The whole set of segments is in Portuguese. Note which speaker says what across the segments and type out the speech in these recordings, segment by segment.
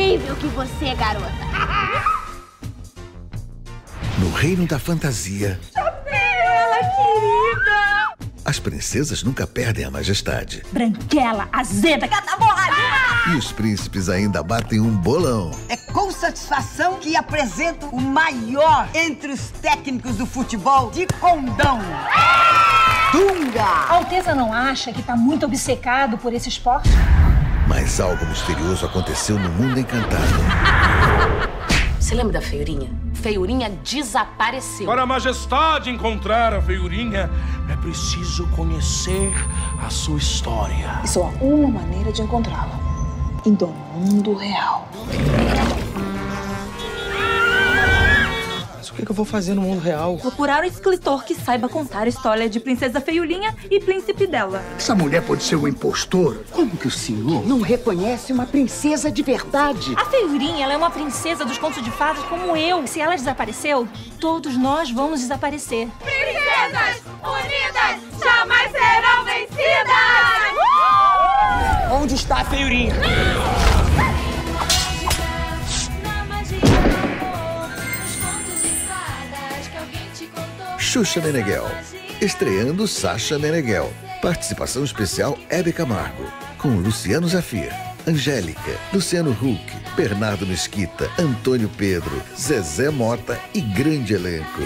Speaker 1: horrível que você é, garota.
Speaker 2: No reino da fantasia.
Speaker 1: Ela querida!
Speaker 2: As princesas nunca perdem a majestade.
Speaker 1: Branquela, azeda, catamole!
Speaker 2: E os príncipes ainda batem um bolão.
Speaker 3: É com satisfação que apresento o maior entre os técnicos do futebol de condão. Dunga!
Speaker 4: A Alteza não acha que tá muito obcecado por esse esporte?
Speaker 2: Mas algo misterioso aconteceu no mundo encantado.
Speaker 5: Você lembra da feiurinha? Feiurinha desapareceu.
Speaker 6: Para a majestade encontrar a feiurinha, é preciso conhecer a sua história.
Speaker 7: E só há uma maneira de encontrá-la. Indo ao mundo real.
Speaker 8: Que eu vou fazer no mundo real?
Speaker 9: Procurar um escritor que saiba contar a história de Princesa Feiulinha e Príncipe dela.
Speaker 10: Essa mulher pode ser um impostor? Como que o senhor não reconhece uma princesa de verdade?
Speaker 4: A Feiurinha ela é uma princesa dos contos de fadas como eu. Se ela desapareceu, todos nós vamos desaparecer.
Speaker 1: Princesas unidas jamais serão vencidas! Uh!
Speaker 8: Onde está a feiurinha?
Speaker 2: Xuxa Meneghel. Estreando Sasha Meneghel. Participação especial Hebe Camargo. Com Luciano Zafir, Angélica, Luciano Huck, Bernardo Mesquita, Antônio Pedro, Zezé Mota e grande elenco.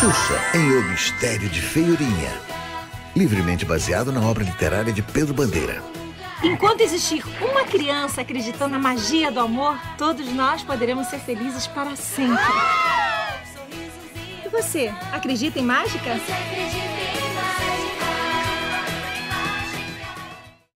Speaker 2: Xuxa em O Mistério de Feiurinha. Livremente baseado na obra literária de Pedro Bandeira.
Speaker 4: Enquanto existir uma criança acreditando na magia do amor, todos nós poderemos ser felizes para sempre. Você, acredita em mágica?
Speaker 1: Você acredita em